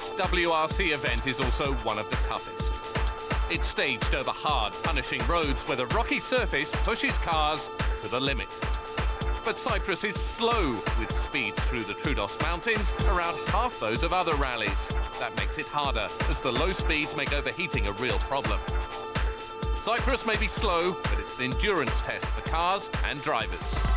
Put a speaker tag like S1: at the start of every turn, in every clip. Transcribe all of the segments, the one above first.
S1: slowest WRC event is also one of the toughest. It's staged over hard, punishing roads where the rocky surface pushes cars to the limit. But Cyprus is slow with speeds through the Troodos Mountains, around half those of other rallies. That makes it harder, as the low speeds make overheating a real problem. Cyprus may be slow, but it's an endurance test for cars and drivers.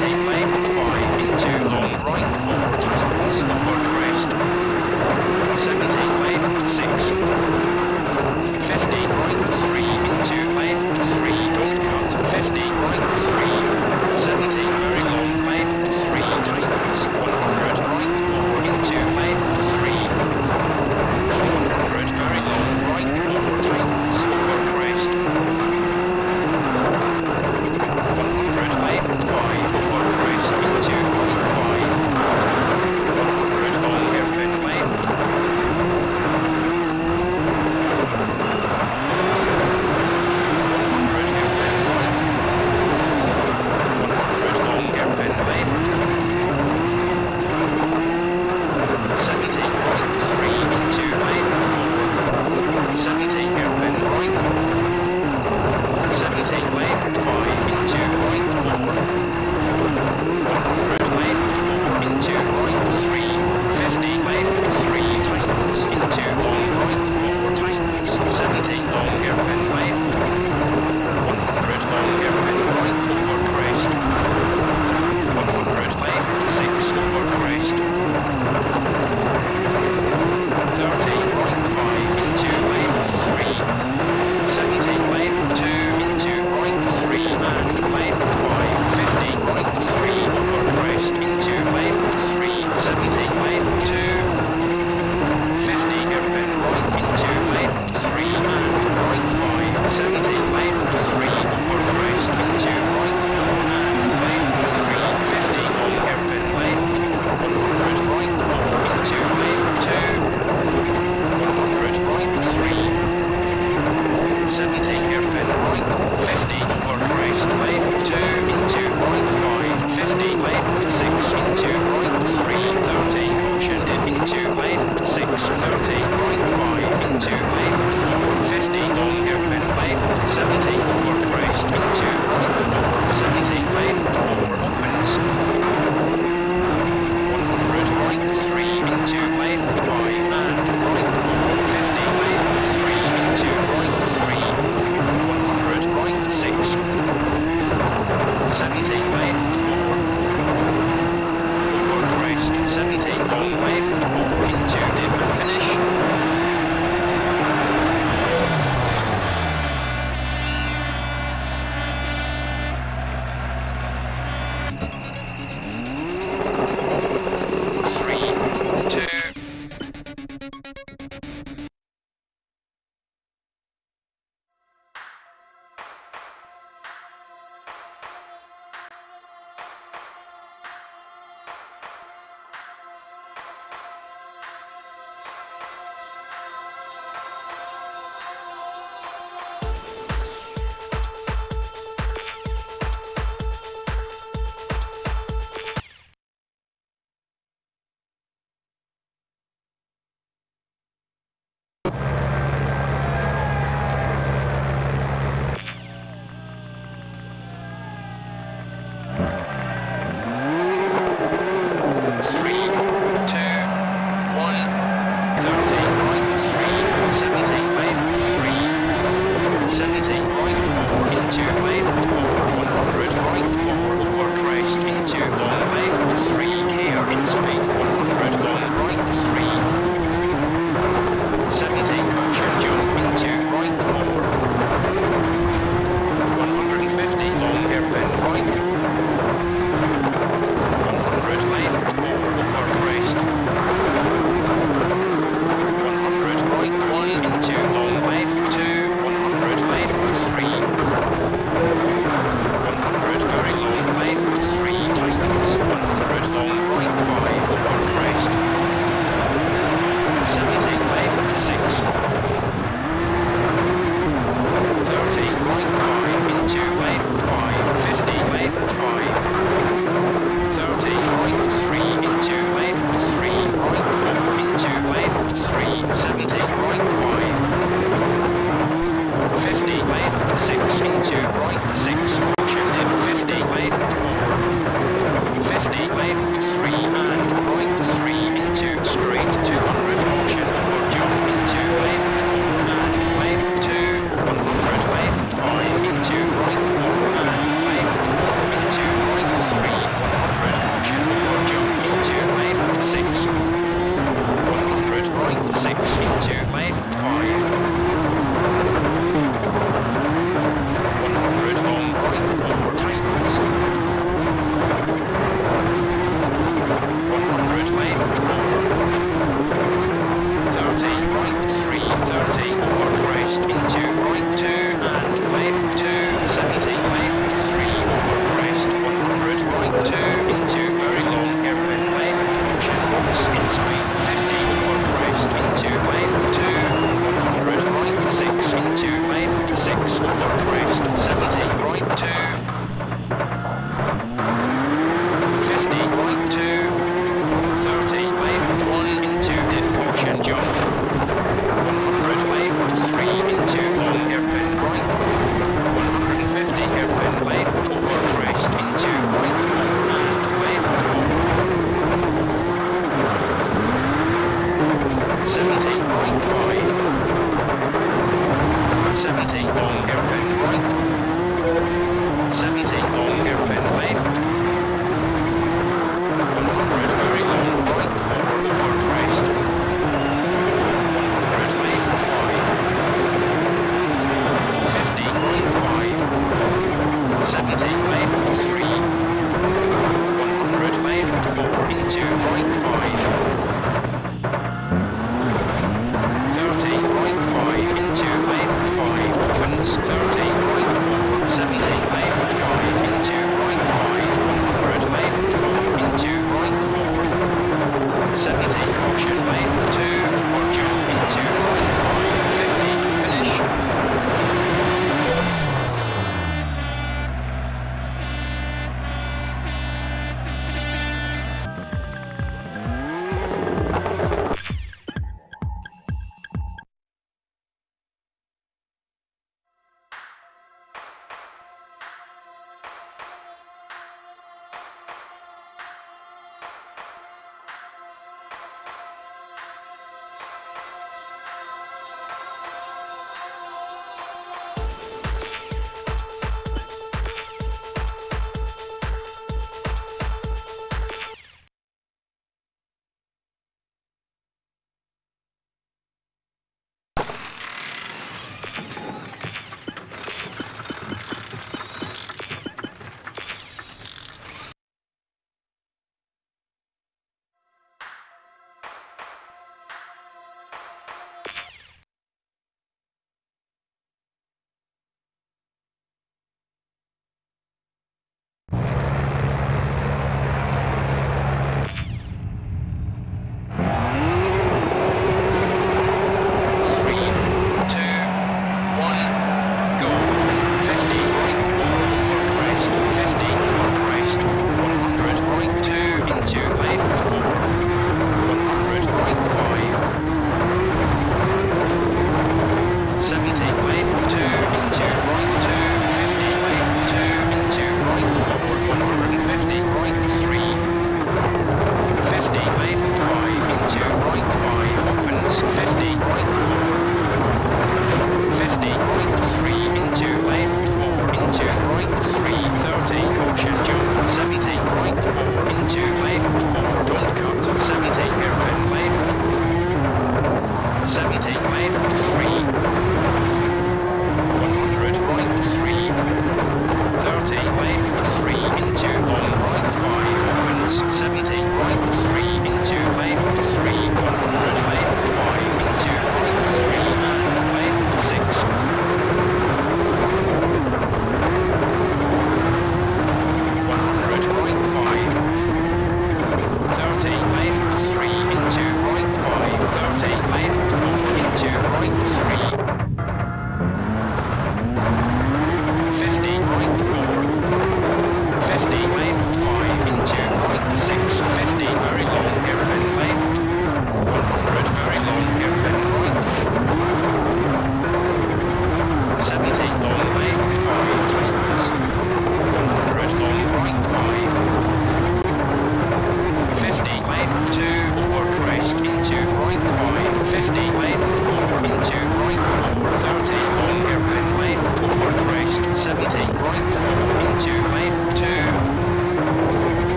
S2: 17 left, 5 into long. right,